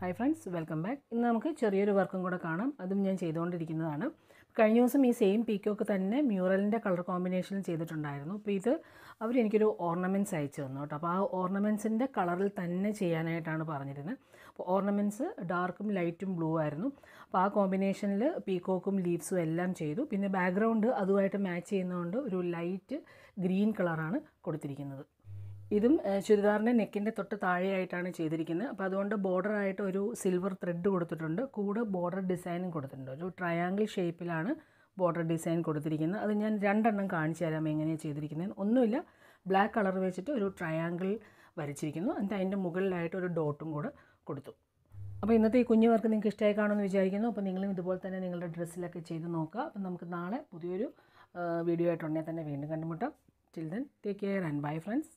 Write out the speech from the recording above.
Hi friends welcome back ഇന്ന് നമുക്ക് ചെറിയൊരു വർക്കും കൂടെ കാണാം. അതും ഞാൻ ചെയ്തുകൊണ്ടിരിക്കുന്നതാണ്. കഴിഞ്ഞ ദിവസം ഈ സെയിം പീക്കോക്ക് തന്നെ മ്യൂറലിന്റെ കളർ കോമ്പിനേഷനിൽ ചെയ്തിട്ടുണ്ടായിരുന്നു. അപ്പോൾ ഇത് അവർ എനിക്കൊരു ഓർണമെന്റ്സ് അയച്ചു തന്നു കേട്ടോ. അപ്പോൾ ആ ഓർണമെന്റ്സിന്റെ കളറിൽ തന്നെ ചെയ്യാനായിട്ടാണ് പറഞ്ഞിരുന്നത് അപ്പോൾ ഓർണമെന്റ്സ് ഡാർക്കും ലൈറ്റും ബ്ലൂ ആയിരുന്നു. അപ്പോൾ ആ കോമ്പിനേഷനിൽ പീക്കോക്കും ലീവ്സും എല്ലാം ചെയ്തു. പിന്നെ ബാക്ക്ഗ്രൗണ്ട് അതുമായിട്ട് മാച്ച് ചെയ്യുന്നതുകൊണ്ട് ഒരു ലൈറ്റ് ഗ്രീൻ കളറാണ് കൊടുത്തിരിക്കുന്നത്. ഇതും ചുരിദാറിന്റെ നെക്കിന്റെ തൊട്ട് താഴെയായിട്ടാണ് ചെയ്തിരിക്കുന്നത്. അപ്പോൾ അതുകൊണ്ട് ബോർഡർ ആയിട്ട് ഒരു സിൽവർ ത്രെഡ് കൊടുത്തിട്ടുണ്ട്. കൂടെ ബോർഡർ ഡിസൈനും കൊടുത്തിട്ടുണ്ട്. ഒരു ട്രയാങ്കിൾ ഷേപ്പിലാണ് ബോർഡർ ഡിസൈൻ കൊടുത്തിരിക്കുന്നത്. അത് ഞാൻ രണ്ടെണ്ണം കാണിച്ചു തരാം എങ്ങനെയാണ് ചെയ്തിരിക്കുന്നത് ഒന്നുമില്ല. ബ്ലാക്ക് കളർ വെച്ചിട്ട് ഒരു ട്രയാങ്കിൾ വരച്ചിരിക്കുന്നു. എന്നിട്ട് അതിന്റെ മുകളിലായിട്ട് ഒരു ഡോട്ടും കൂടെ കൊടുത്തു. അപ്പോൾ ഇന്നത്തെ ഈ കുഞ്ഞു വർക്ക് നിങ്ങൾക്ക് ഇഷ്ടമായി കാണുമെന്ന് വിചാരിക്കുന്നു. അപ്പോൾ നിങ്ങളും ഇതുപോലെ തന്നെ നിങ്ങളുടെ ഡ്രസ്സിലൊക്കെ ചെയ്ത് നോക്കുക. അപ്പോൾ നമുക്ക് നാളെ പുതിയൊരു വീഡിയോ ആയിട്ടുണ്ടെങ്കിൽ തന്നെ വീണ്ടും കണ്ടുമുട്ടാം. Till then take care and bye friends